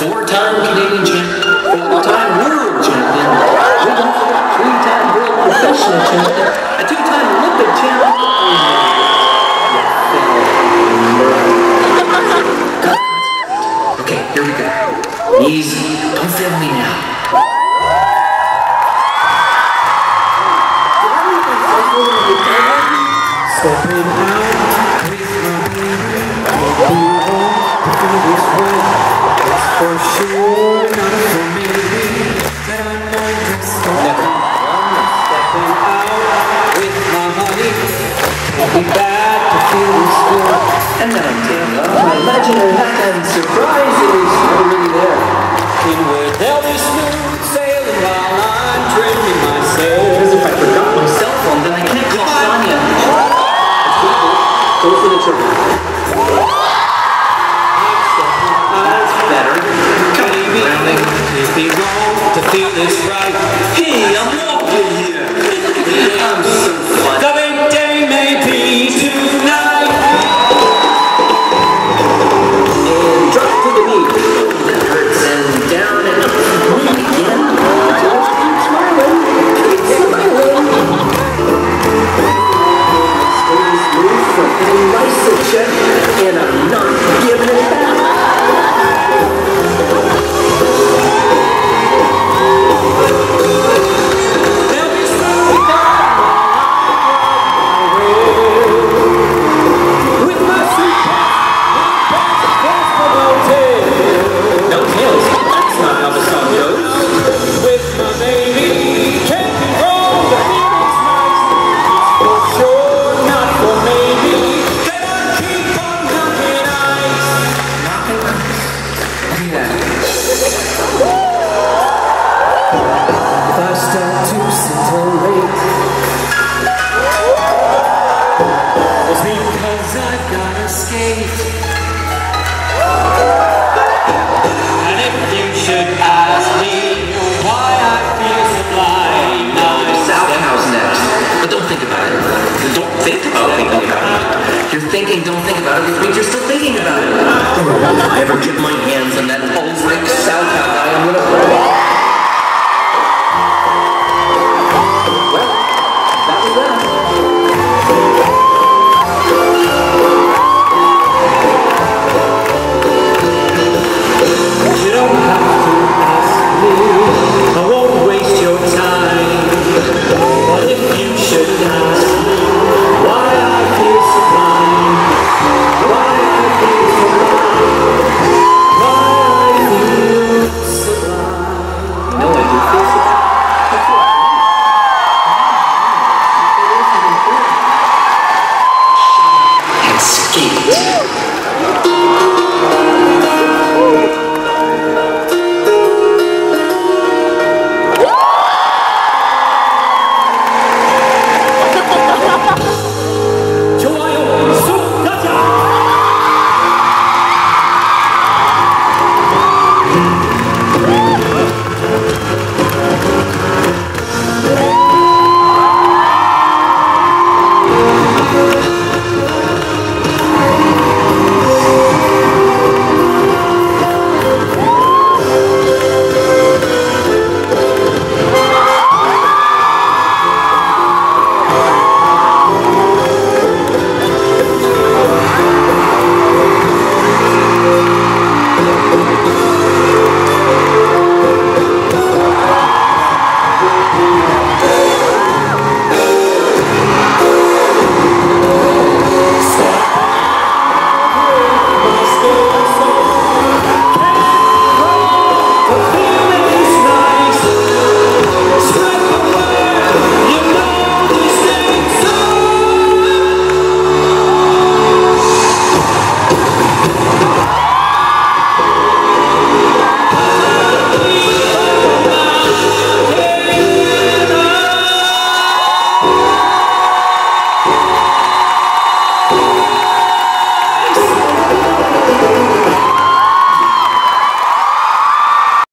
four-time Canadian champion, four-time world champion, three-time world professional champion, a two-time Olympic champion. Okay, here we go. Easy, don't fail me now. Stepping out, please, my baby, I'll be home, this way. For sure not for me that I'm one that's stepping, one stepping out with my money. I'll be back to feel the good. And then I'm taking off my legendary hat and surprises are really there. in hell this mood, sailing while I'm trimming myself. this Yeah. ever get my hands on that old Rick